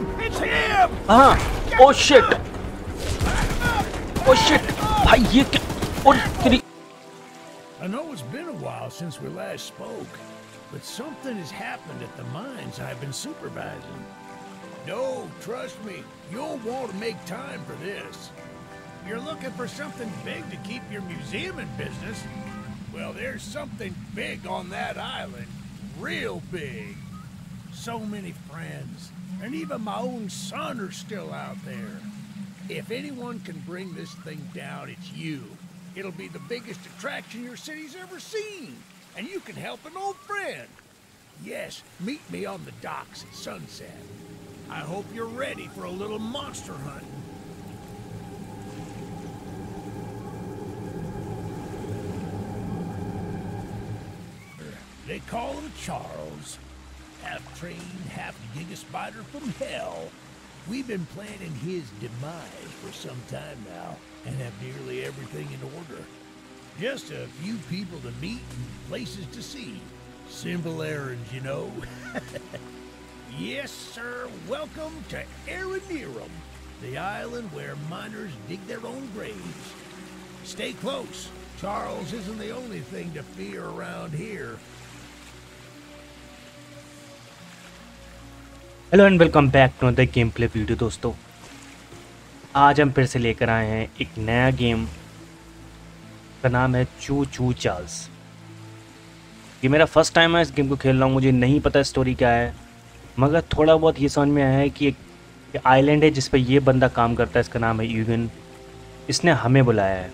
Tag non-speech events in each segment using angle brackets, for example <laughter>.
It's him! हाँ oh shit oh shit भाई ये क्या और तेरी I know it's been a while since we last spoke, but something has happened at the mines I've been supervising. No, trust me, you'll want to make time for this. You're looking for something big to keep your museum in business? Well, there's something big on that island. Real big. So many friends. and even my own son are still out there. If anyone can bring this thing down, it's you. It'll be the biggest attraction your city's ever seen. And you can help an old friend. Yes, meet me on the docks at sunset. I hope you're ready for a little monster hunting. They call him Charles. Half trained, half giga spider from hell. We've been planning his demise for some time now and have nearly everything in order. Just a few people to meet and places to see. Simple errands, you know. <laughs> yes, sir. Welcome to Aranerum, the island where miners dig their own graves. Stay close. Charles isn't the only thing to fear around here. Hello and welcome back to the game play video दोस्तों। आज हम फिर से लेकर आए हैं एक नया गेम का नाम है चू चू चार्ल्स। ये मेरा फ़र्स्ट टाइम है इस गेम को खेल रहा हूँ, मुझे नहीं पता स्टोरी क्या है। मगर थोड़ा बहुत ये समझ में आया है कि एक आइलैंड है जिस पर ये बंदा काम करता है, इसका नाम है यूगन इसने हमें बुलाया है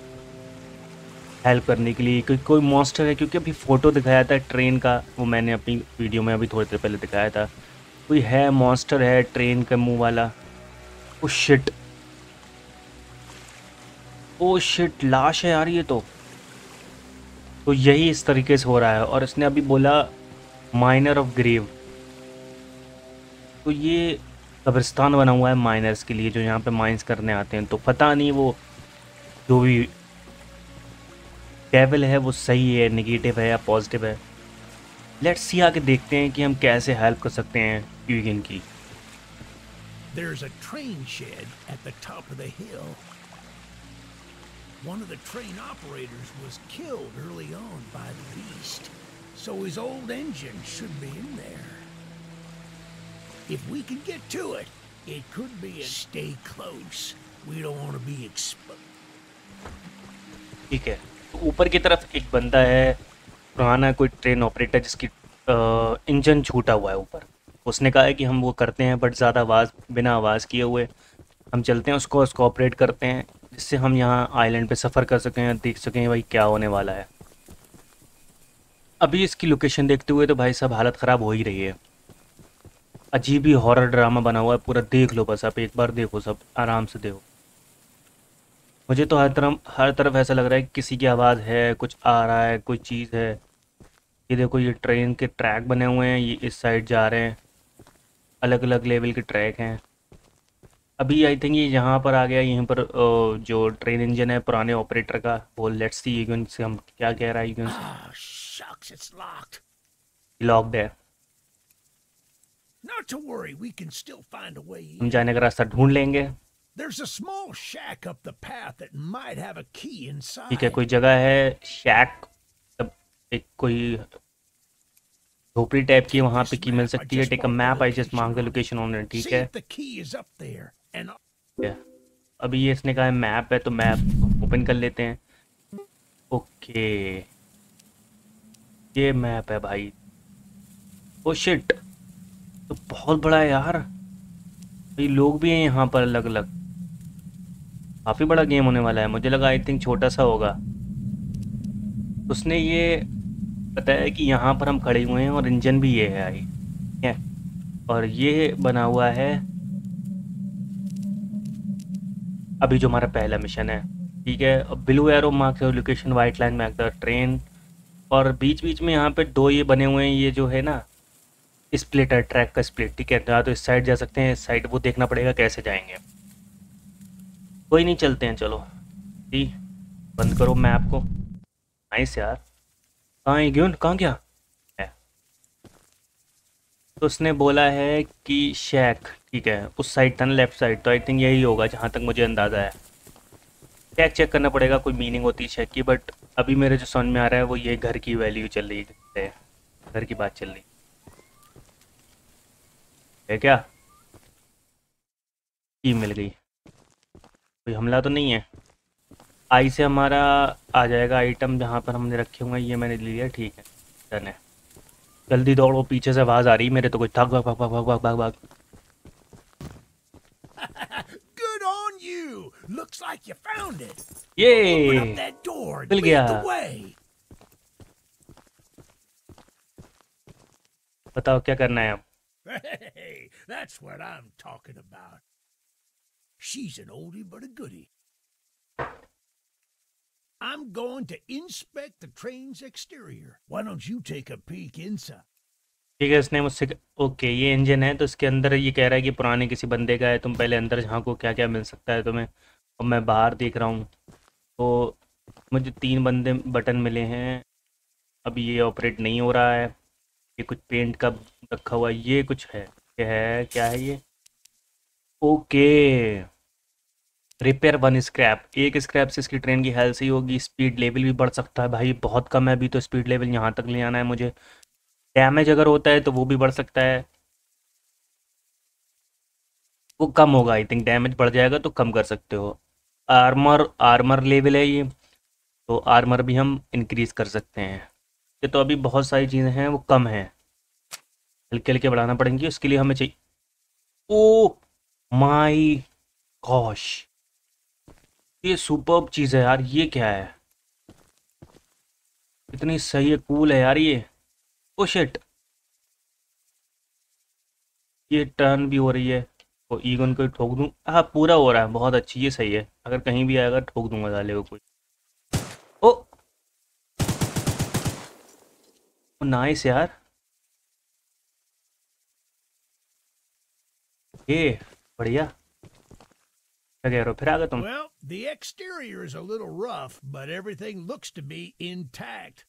हेल्प करने के लिए। कोई कोई मॉन्स्टर है, क्योंकि अभी फ़ोटो दिखाया था ट्रेन का, वो मैंने अपनी वीडियो में अभी थोड़ी देर पहले दिखाया था। कोई है मॉन्स्टर है ट्रेन के मुँह वाला? ओ शिट ओ शिट लाश है यार ये तो। तो यही इस तरीके से हो रहा है और इसने अभी बोला माइनर ऑफ़ ग्रेव तो ये कब्रिस्तान बना हुआ है माइनर्स के लिए, जो यहाँ पे माइंस करने आते हैं। तो पता नहीं वो जो भी डेविल है, वो सही है नेगेटिव है या पॉजिटिव है। लेट्स सी आके देखते हैं कि हम कैसे हेल्प कर सकते हैं। यूगन की There's a train shed at the top of the hill. One of the train operators was killed early on by the beast, so his old engine should be in there. If we can get to it, it could be a stay close. We don't want to be exposed. ठीक है तो ऊपर की तरफ एक बंदा है पुराना कोई ट्रेन ऑपरेटर जिसकी इंजन छूटा हुआ है ऊपर उसने कहा है कि हम वो करते हैं बट ज़्यादा आवाज़, बिना आवाज़ किए हुए हम चलते हैं, उसको उसको ऑपरेट करते हैं, जिससे हम यहाँ आइलैंड पे सफ़र कर सकें देख सकें भाई क्या होने वाला है। अभी इसकी लोकेशन देखते हुए तो भाई सब हालत ख़राब हो ही रही है। अजीब ही हॉरर ड्रामा बना हुआ है, पूरा देख लो बस, आप एक बार देखो सब, आराम से देखो। मुझे तो हर तरफ़ हर तरफ़ ऐसा लग रहा है कि किसी की आवाज़ है, कुछ आ रहा है, कोई चीज़ है। ये देखो, ये ट्रेन के ट्रैक बने हुए हैं, ये इस साइड जा रहे हैं। अलग अलग लेवल के ट्रैक हैं। अभी आई थिंक ये यहाँ पर आ गया यहीं पर जो ट्रेन इंजन है पुराने ऑपरेटर का वो लेट्स सी यूगन से हम क्या कह रहा है यूगन it's लॉक्ड है। Not to worry, we can still find a way हम जाने का रास्ता ढूंढ लेंगे। There's a small shack up the path that might have a key inside. ठीक है कोई जगह है शैक एक कोई झोपड़ी टाइप की वहाँ पे की मिल सकती है take a map I just मांग द लोकेशन ऑन है. And ठीक है अभी ये इसने कहा है मैप है तो मैप ओपन कर लेते हैं। ओके ये मैप है भाई। ओ शिट तो बहुत बड़ा है यार। भाई लोग भी हैं यहाँ पर अलग अलग काफ़ी बड़ा गेम होने वाला है। मुझे लगा आई थिंक छोटा सा होगा। उसने ये बताया कि यहाँ पर हम खड़े हुए हैं और इंजन भी ये है आई है? और ये बना हुआ है अभी जो हमारा पहला मिशन है, ठीक है? Blue arrow mark location white line mark the train, और बीच बीच में यहाँ पे दो ये बने हुए हैं, ये जो है ना स्प्लिट है ट्रैक का स्प्लिट, ठीक है? या तो इस साइड जा सकते हैं, इस साइड वो देखना पड़ेगा कैसे जाएँगे। कोई नहीं, चलते हैं, चलो। जी, बंद करो मैप को। नाइस यार। कहाँ है? ग्यून कहाँ गया? तो उसने बोला है कि शैक ठीक है, उस साइड था ना लेफ़्ट साइड तो आई थिंक यही होगा जहाँ तक मुझे अंदाज़ा है। टैग चेक करना पड़ेगा, कोई मीनिंग होती है चेक की बट अभी मेरे जो समझ में आ रहा है वो ये घर की वैल्यू चल रही है, घर की बात चल रही है। क्या? की मिल गई। कोई हमला तो नहीं है? आई से हमारा आ जाएगा आइटम जहाँ पर हमने रखे हुए ये मैंने ले लिया ठीक है। डन है। जल्दी दौड़ो पीछे से आवाज़ आ रही मेरे तो कुछ भाग भाग भाग भाग भाग भाग भाग। भाग good on you looks like you! Found it ये मिल गया। बताओ क्या करना है अब? That's what I am talking about she is an oldie but a goodie I'm going to inspect the train's exterior. Why don't you take a peek inside? ठीक है इसने मुझसे ओके ये इंजन है तो इसके अंदर ये कह रहा है कि पुराने किसी बंदे का है, तुम पहले अंदर झांको क्या क्या मिल सकता है तुम्हें? और मैं बाहर देख रहा हूँ तो मुझे तीन बंदे बटन मिले हैं। अब ये ऑपरेट नहीं हो रहा है। ये कुछ पेंट का रखा हुआ, ये कुछ है क्या है क्या है ये? Okay repair one scrap. एक स्क्रैप से इसकी ट्रेन की हेल्थ सही होगी, स्पीड लेवल भी बढ़ सकता है भाई, बहुत कम है अभी तो स्पीड लेवल, यहाँ तक ले आना है मुझे। डैमेज अगर होता है तो वो भी बढ़ सकता है। वो कम होगा आई थिंक डैमेज बढ़ जाएगा तो कम कर सकते हो। आर्मर आर्मर लेवल है ये तो आर्मर भी हम इंक्रीज कर सकते हैं। ये तो अभी बहुत सारी चीज़ें हैं, वो कम हैं। हल्के हल्के बढ़ाना पड़ेंगी, उसके लिए हमें चाहिए। ओ माई गॉश ये सुपर चीज़ है यार, ये क्या है? इतनी सही है कूल है यार ये। ओ शिट ये टर्न भी हो रही है तो ईगन को ठोक दूँ। हाँ पूरा हो रहा है, बहुत अच्छी, ये सही है। अगर कहीं भी आएगा, ठोक दूँगा साले को कोई। ओ नाइस यार। ये बढ़िया। क्या कह रहे हो फिर आ गए तुम Well, the exterior is a little rough, but everything looks to be intact.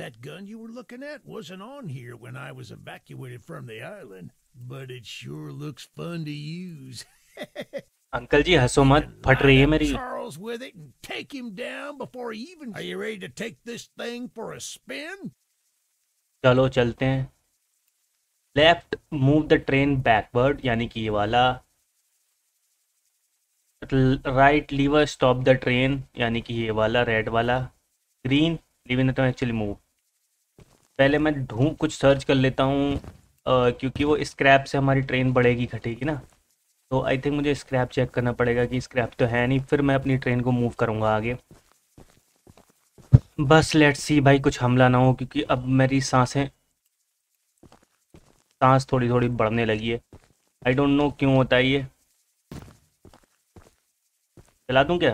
That gun you were looking at wasn't on here when I was evacuated from the island, but it sure looks fun to use. <laughs> Uncle ji हंसो मत फट रही है Line up मेरी Charles with it and take him down before he even. Are you ready to take this thing for a spin? चलो चलते हैं left move the train backward यानी कि ये वाला right lever stop the train यानी कि ये वाला रेड वाला ग्रीन लीव इन तो एक्चुअली मूव पहले मैं ढूंढ कुछ सर्च कर लेता हूँ क्योंकि वो स्क्रैप से हमारी ट्रेन बढ़ेगी, घटेगी ना। तो आई थिंक मुझे स्क्रैप चेक करना पड़ेगा कि स्क्रैप तो है नहीं, फिर मैं अपनी ट्रेन को मूव करूँगा आगे। बस लेट्स सी भाई, कुछ हमला ना हो, क्योंकि अब मेरी साँसें, सांस थोड़ी थोड़ी बढ़ने लगी है। आई डोंट नो क्यों होता है ये। चला दूँ क्या?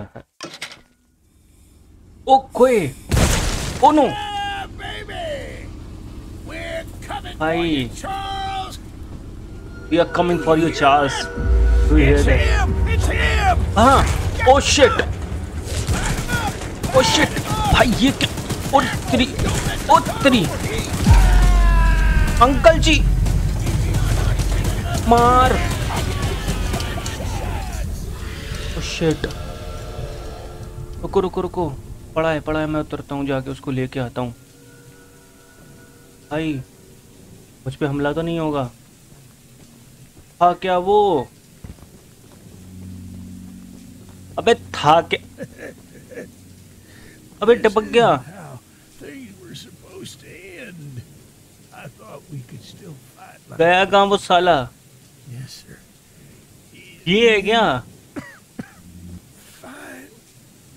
ओ कोई ओ no Charles! We are coming for you Charles do hear that! हाँ ओ शिट ओ शिट भाई, ये क्या? ओ तेरी ओ तेरी अंकल जी, मार। ओ शिट रुको रुको रुको। पड़ा है पड़ा है मैं उतरता हूँ जाके उसको लेके आता हूँ। भाई मुझ पे हमला तो नहीं होगा? हाँ क्या वो? अबे था क्या? अबे टपक गया। गया कहाँ वो साला? ये है क्या.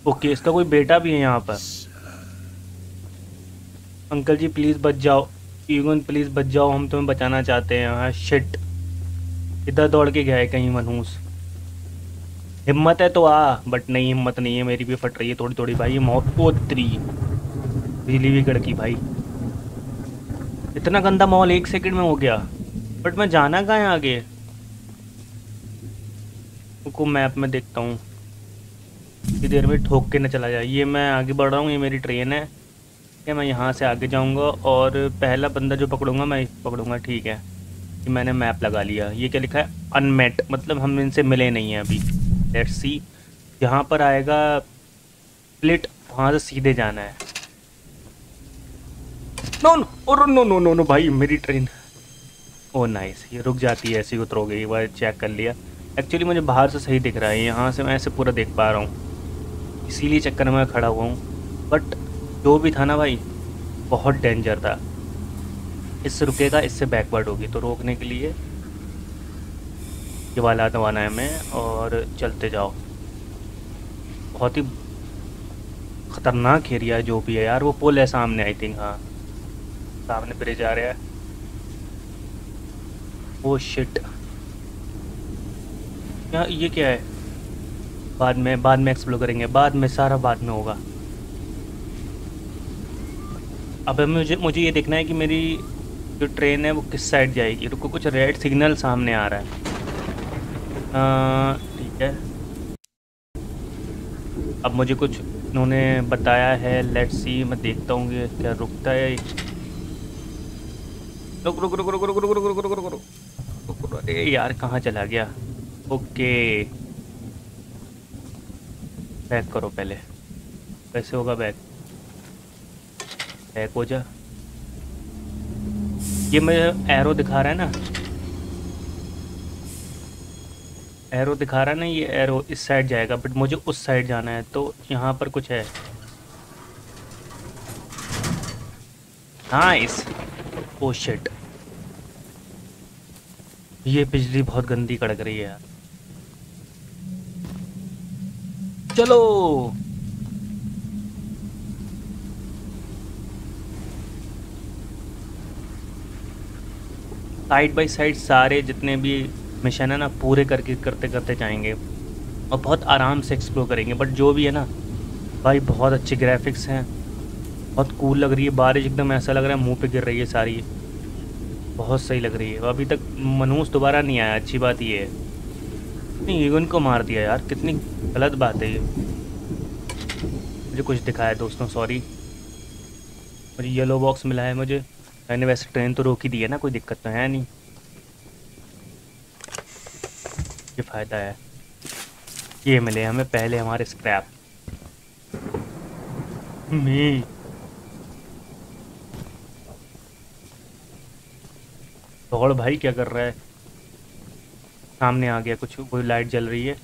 ओके, इसका कोई बेटा भी है यहाँ पर। अंकल जी प्लीज़ बच जाओ। ईगन प्लीज़ बच जाओ। हम तुम्हें बचाना चाहते हैं। हाँ शिट इधर दौड़ के गया है कहीं मनहूस। हिम्मत है तो आ बट नहीं, हिम्मत नहीं है। मेरी भी फट रही है थोड़ी थोड़ी भाई। मौत पोत्री बिजली भी कड़की भाई। इतना गंदा माहौल एक सेकंड में हो गया। बट मैं जाना कहाँ आगे? रुको मैप में देखता हूँ। इतनी देर में ठोक के न चला जाए। ये मैं आगे बढ़ रहा हूँ, ये मेरी ट्रेन है। कि मैं यहाँ से आगे जाऊँगा और पहला बंदा जो पकड़ूँगा, मैं पकड़ूँगा, ठीक है? कि मैंने मैप लगा लिया। ये क्या लिखा है? अनमेट मतलब हम इनसे मिले नहीं हैं अभी। लेट्स सी यहाँ पर आएगा प्लेट वहाँ से सीधे जाना है। नो नो और नो नो नो नो भाई, मेरी ट्रेन ओ नाइस ये रुक जाती है, ऐसी उतरो गई बार चेक कर लिया। एक्चुअली मुझे बाहर से सही दिख रहा है। यहाँ से मैं ऐसे पूरा देख पा रहा हूँ। इसीलिए चक्कर में खड़ा हुआ हूँ। बट जो भी था ना भाई, बहुत डेंजर था। इससे रुकेगा इससे बैकवर्ड होगी। तो रोकने के लिए ये वाला दबाना है हमें और चलते जाओ। बहुत ही ख़तरनाक एरिया जो भी है यार। वो पुल है सामने आई थिंक हाँ। सामने ब्रिज आ रहा है। वो शिट क्या, ये क्या है? बाद में बाद में एक्सप्लोर करेंगे बाद में सारा बाद में होगा अब मुझे मुझे ये देखना है कि मेरी जो ट्रेन है वो किस साइड जाएगी रुको कुछ रेड सिग्नल सामने आ रहा है ठीक है अब मुझे कुछ उन्होंने बताया है लेट्स सी मैं देखता हूँ क्या रुकता है रुक रुक रुक रुक रुक रुक रुक रुक रुक रुक रुक अरे यार कहाँ चला गया ओके बैक करो पहले। कैसे होगा बैक बैक हो जा। ये मुझे एरो दिखा रहा है ना? एरो दिखा रहा है ना ये एरो इस साइड जाएगा बट मुझे उस साइड जाना है तो यहाँ पर कुछ है। हाँ इस ओ शिट ये बिजली बहुत गंदी कड़क रही है यार। चलो। साइड बाय साइड सारे जितने भी मिशन है ना, पूरे करके करते करते जाएँगे। और बहुत आराम से एक्सप्लोर करेंगे। बट जो भी है ना, भाई बहुत अच्छे ग्राफिक्स हैं। बहुत कूल लग रही है। बारिश एकदम ऐसा लग रहा है, मुँह पे गिर रही है सारी। बहुत सही लग रही है। अभी तक मनूस दोबारा नहीं आया। अच्छी बात ये है। नहीं ईगन को मार दिया यार? कितनी गलत बात है ये। मुझे कुछ दिखाया दोस्तों सॉरी मुझे येलो बॉक्स मिला है, मुझे मैंने वैसे ट्रेन तो रोक ही दी है ना, कोई दिक्कत तो है नहीं। ये फ़ायदा है। ये मिले हमें पहले हमारे स्क्रैप मी दौड़ भाई क्या कर रहा है? सामने आ गया कुछ कोई लाइट जल रही है।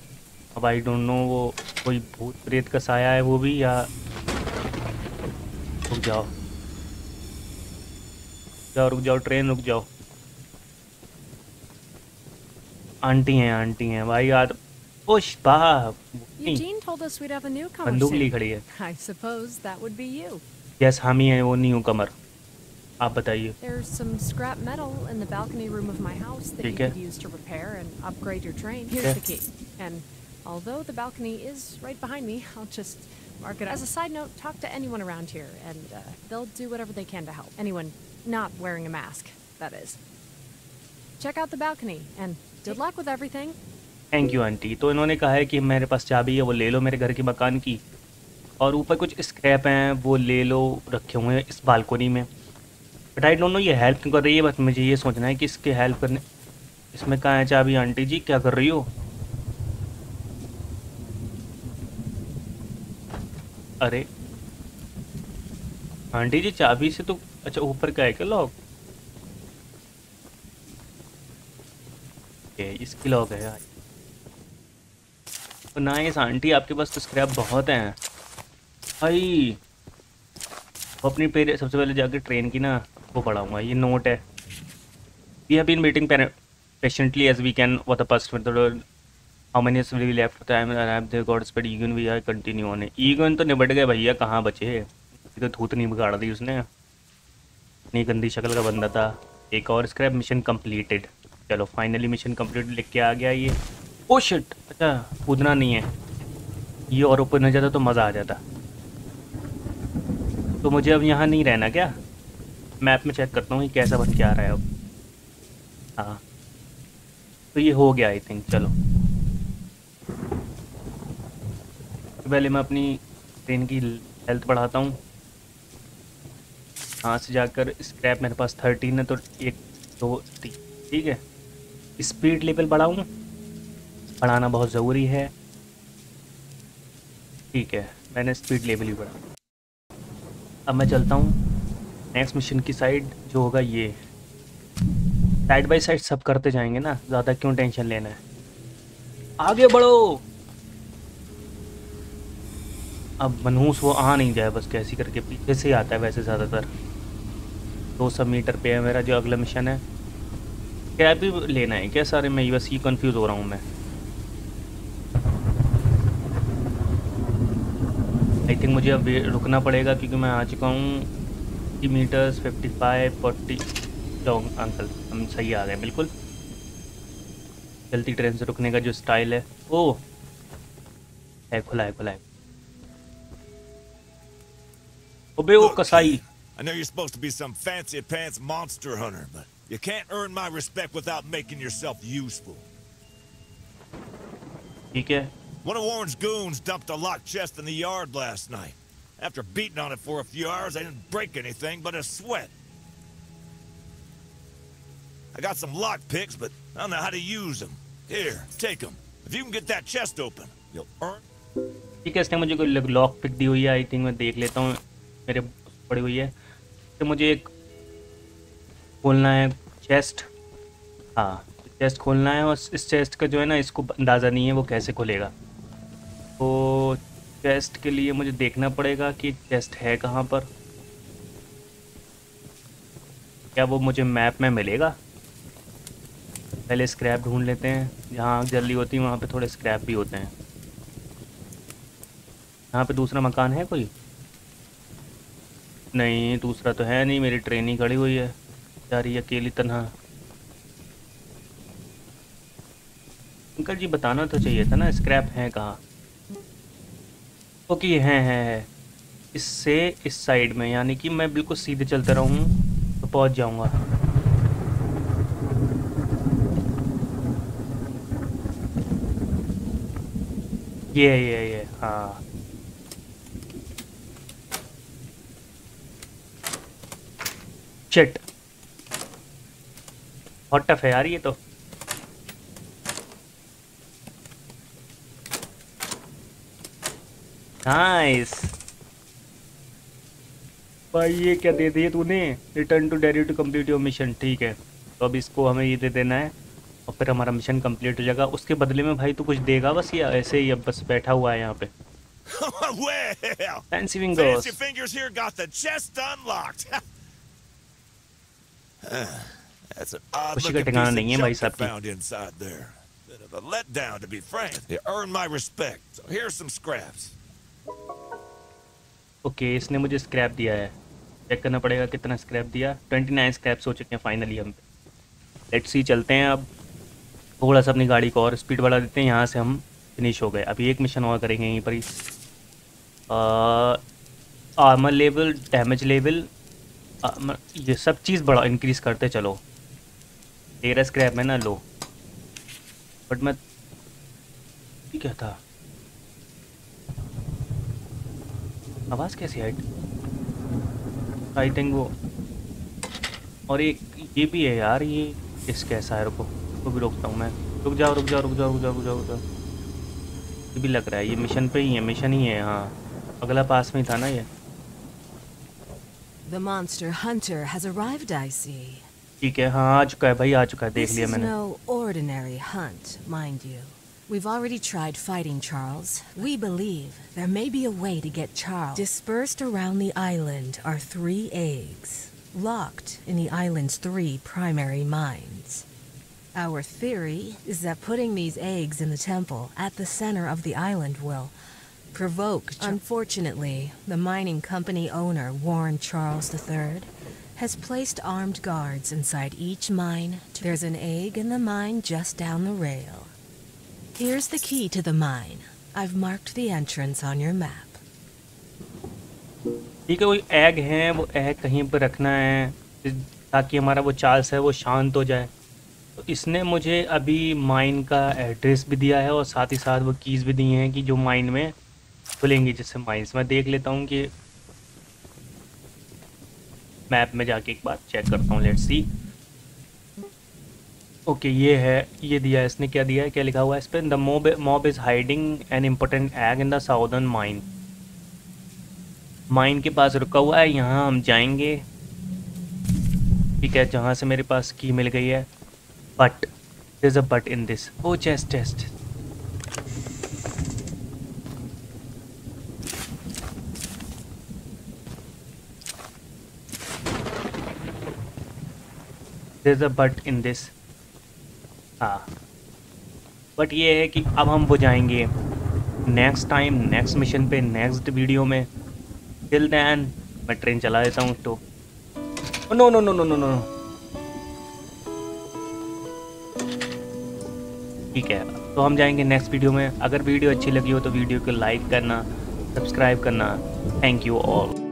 अब आई डोंट नो वो कोई भूत प्रेत का साया है वो भी या रुक जाओ। जाओ रुक जाओ ट्रेन रुक जाओ। आंटी हैं आंटी हैं भाई यार पुष्पा बंदूक ली खड़ी है। यस हम ही हैं वो न्यू कमर आप बताइए There's some scrap metal in the balcony room of my house that you could use to repair and upgrade your train. Here's the key. And although the balcony is right behind me, I'll just mark it as a side note. Talk to anyone around here, and uh, they'll do whatever they can to help. Anyone not wearing a mask, that is. Check out the balcony, and good luck with everything. Thank you aunty तो इन्होंने कहा है कि मेरे पास चाबी है वो ले लो मेरे घर के मकान की और ऊपर कुछ स्क्रैप हैं वो ले लो रखे हुए हैं इस बालकोनी में बट आई डोंट नो ये हेल्प क्यों कर रही है? बस मुझे ये सोचना है कि इसके हेल्प करने इसमें कहाँ है चाबी? आंटी जी, क्या कर रही हो? अरे। आंटी जी, चाबी से तो अच्छा ऊपर का है क्या लॉक इसकी लॉक है यार। तो ना इस आंटी आपके पास तो स्क्रैप बहुत हैं। भाई अपनी पेरे सबसे पहले जाके ट्रेन की ना। वो पढ़ाऊँगा ये नोट है। We have been waiting patiently as we can years will be left? Time and I have the god spread ईगन भी है कंटिन्यू होने ईगन तो निबट गए भैया, कहाँ बचे? तो धूत नहीं बिगाड़ दी उसने। इतनी गंदी शक्ल का बंदा था। एक और स्क्रैप मिशन कंप्लीटेड चलो फाइनली मिशन कंप्लीट लिख के आ गया ये। ओ शिट अच्छा कूदना नहीं है। ये और ऊपर न जाता तो मज़ा आ जाता। तो मुझे अब यहाँ नहीं रहना क्या? मैप में चेक करता हूँ कि कैसा बन के आ रहा है अब। हाँ। तो ये हो गया आई थिंक चलो। पहले मैं अपनी ट्रेन की हेल्थ बढ़ाता हूँ। यहाँ से जाकर स्क्रैप मेरे पास थर्टीन है तो एक, दो, तीन, ठीक है। स्पीड लेवल बढ़ाऊँ, बढ़ाना बहुत ज़रूरी है। ठीक है, मैंने स्पीड लेवल ही बढ़ा। अब मैं चलता हूँ। नेक्स्ट मिशन की साइड जो होगा ये। साइड बाय साइड सब करते जाएँगे ना, ज़्यादा क्यों टेंशन लेना है? आगे बढ़ो। अब मनहूस वो आ नहीं जाए बस कैसी करके, पीछे से ही आता है वैसे ज़्यादातर। दो सौ मीटर पे है मेरा जो अगला मिशन है। क्या भी लेना है क्या सारे? मैं बस ये कंफ्यूज हो रहा हूँ मैं। आई थिंक मुझे अब रुकना पड़ेगा क्योंकि मैं आ चुका हूँ। Meters fifty five forty long uncle हम सही आ गए बिल्कुल चलती ट्रेन से रुकने का जो स्टाइल है ओ है खुला है खुला है ओबे ओ कसाई I know you're supposed to be some fancy pants monster hunter, but you can't earn my respect without making yourself useful. ठीक है One of Warren's goons dumped a locked chest in the yard last night. After beating on it for a few hours, I didn't break anything but a sweat. I got some lock picks, but I don't know how to use them. Here, take them. If you can get that chest open, you'll earn. ठीक है इसने मुझे कोई lock pick दी हुई है I think मैं देख लेता हूँ मेरे पड़ी हुई है तो मुझे एक खोलना है चेस्ट हाँ चेस्ट खोलना है और इस चेस्ट का जो है ना इसको अंदाज़ा नहीं है वो कैसे खोलेगा तो चेस्ट के लिए मुझे देखना पड़ेगा कि चेस्ट है कहाँ पर। क्या वो मुझे मैप में मिलेगा? पहले स्क्रैप ढूंढ लेते हैं। जहाँ जल्दी होती है, वहाँ पे थोड़े स्क्रैप भी होते हैं। यहाँ पे दूसरा मकान है कोई? नहीं, दूसरा तो है नहीं। मेरी ट्रेन ही खड़ी हुई है। जा रही अकेली तनहा। अंकल जी, बताना तो चाहिए था ना स्क्रैप है कहाँ? ओके ये है है है। इससे इस साइड में, यानी कि मैं बिल्कुल सीधे चलते रहूँ तो पहुँच जाऊँगा। ये ये ये हाँ। शिट बहुत टफ है यार ये तो? नाइस भाई ये क्या दे दिए तूने return to Derry to complete your mission ठीक है तो अब इसको हमें ये दे देना है और फिर हमारा मिशन कंप्लीट हो जाएगा उसके बदले में भाई तू कुछ देगा बस या ऐसे ही अब बस बैठा हुआ है यहाँ पे well, fancy fingers. Fancy fingers here got the chest unlocked. खुशी का ठिकाना piece नहीं है of भाई junk साहब की। found inside there. Bit of a letdown, to be frank. You earned my respect. So here's some scraps. Okay इसने मुझे स्क्रैप दिया है। चेक करना पड़ेगा कितना स्क्रैप दिया। 29 स्क्रैप्स हो चुके हैं फाइनली हम लेट्स सी चलते हैं अब। थोड़ा सा अपनी गाड़ी को और स्पीड बढ़ा देते हैं। यहाँ से हम फिनिश हो गए। अभी एक मिशन और करेंगे यहीं पर ही। आर्मर लेवल डैमेज लेवल ये सब चीज़ बड़ा इंक्रीज़ करते चलो। तेरह स्क्रैप है ना, लो। बट मैं क्या था? आवाज़ कैसी है? आई थिंक वो। और एक ये भी है यार ये इस कैसा है रुको उसको भी रोकता हूँ मैं। रुक जाओ रुक जाओ रुक जाओ रुक जाओ रुक जाओ रुक जाओ। ये भी लग रहा है ये मिशन पे ही है मिशन ही है हाँ। अगला पास में ही था ना ये। The monster hunter has arrived, I see. ठीक है हाँ आ चुका है भाई आ चुका है देख लिया मैंने. This is no ordinary hunt, mind you. We've already tried fighting Charles. We believe there may be a way to get Charles. Dispersed around the island are three eggs, locked in the island's three primary mines. Our theory is that putting these eggs in the temple at the center of the island will provoke. Unfortunately, the mining company owner, Warren Charles III, has placed armed guards inside each mine. There's an egg in the mine just down the rail. Here's the key to the mine. I've marked the entrance on your map. ठीक है कोई egg है, वो egg कहीं पर रखना है, ताकि हमारा वो चार्ल्स है, वो शांत हो जाए तो इसने मुझे अभी माइन का एड्रेस भी दिया है, और साथ ही साथ वो कीज़ भी दी हैं कि जो माइन में खुलेंगी जैसे माइंस मैं देख लेता हूँ कि मैप में जाके एक बार चेक करता हूँ लेट्स सी ओके, ये है, ये दिया है, इसने क्या दिया है, क्या लिखा हुआ है? इस पर the mob mob is hiding an important egg in the southern mine. Mine के पास रुका हुआ है, यहाँ हम जाएँगे। ठीक है, जहाँ से मेरे पास की मिल गई है। But there's a but in this. Oh chest chest. There's a but in this. हाँ। बट ये है कि अब हम वो जाएँगे नेक्स्ट टाइम नेक्स्ट मिशन पे नेक्स्ट वीडियो में। टिल दैन मैं ट्रेन चला देता हूँ तो। No no no no no no ठीक है। तो हम जाएँगे नेक्स्ट वीडियो में। अगर वीडियो अच्छी लगी हो तो वीडियो को लाइक करना सब्सक्राइब करना। Thank you all